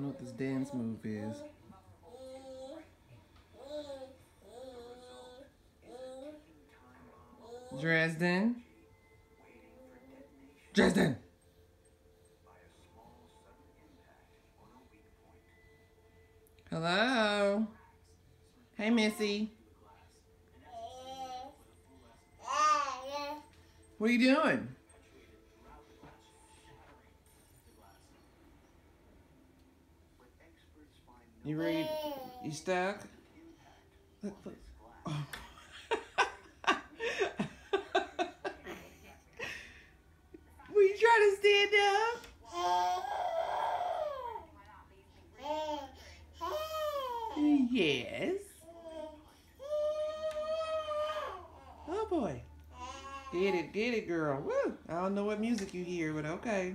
don't know what this dance move is. Dresden. Dresden! Hello? Hey, Missy. What are you doing? You ready? You stuck? Look, look. Oh. Were you trying to stand up? Yes. Oh boy. Get it, get it, girl. Woo! I don't know what music you hear, but okay.